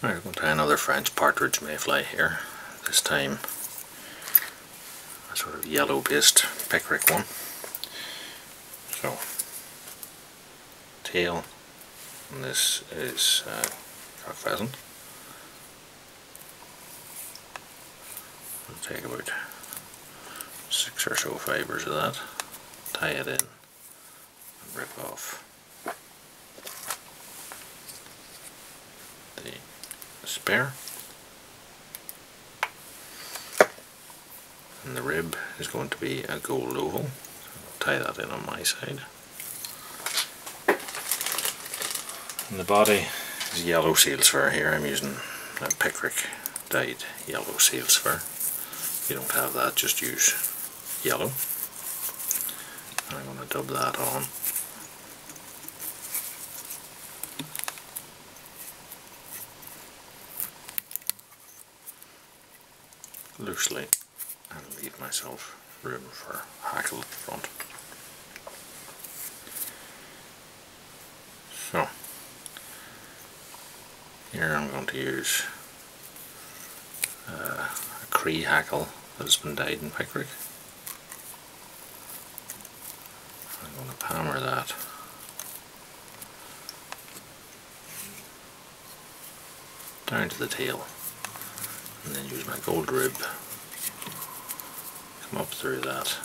We're going to try another French partridge mayfly here. This time a sort of yellow based picric one. So tail and this is uh, pheasant. I'll take about six or so fibres of that, tie it in and rip off the spare. And the rib is going to be a gold oval. I'll tie that in on my side. And the body is yellow seal's fur here. I'm using a picric dyed yellow seal's fur if you don't have that just use yellow. I'm going to dub that on loosely and leave myself room for hackle at the front. So here I'm going to use uh, a Cree hackle that has been dyed in picric. I'm going to palmer that down to the tail and then use my gold rib come up through that.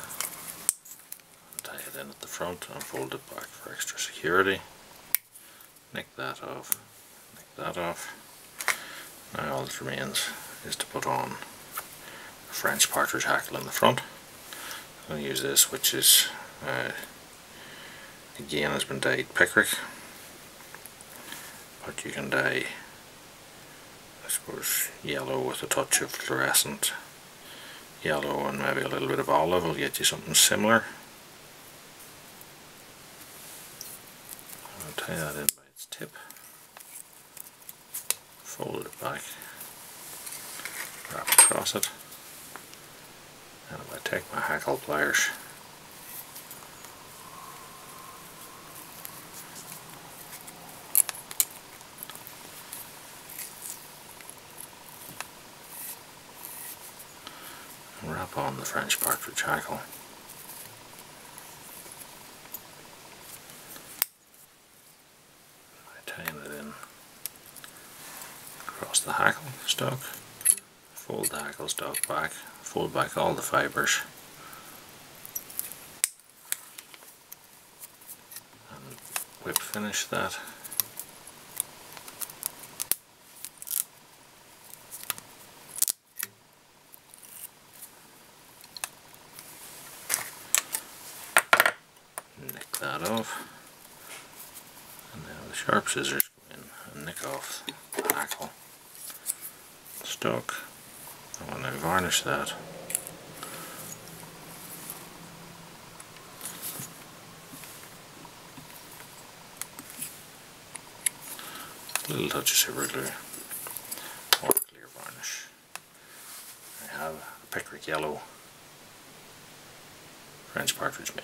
Tie it in at the front and fold it back for extra security. Nick that off. Nick that off. Now all that remains is to put on a French partridge hackle in the front. I'm going to use this which is uh, again has been dyed picric but you can dye suppose yellow with a touch of fluorescent yellow and maybe a little bit of olive will get you something similar. I'll tie that in by its tip, fold it back, wrap across it, and if I take my hackle pliers wrap on the French partridge hackle. Tying it in. Across the hackle stock, fold the hackle stock back, fold back all the fibres. And whip finish that nick that off. And now the sharp scissors go in and nick off the hackle stock. I want to varnish that. Little touch of silver glue or clear varnish. I have a picric yellow French partridge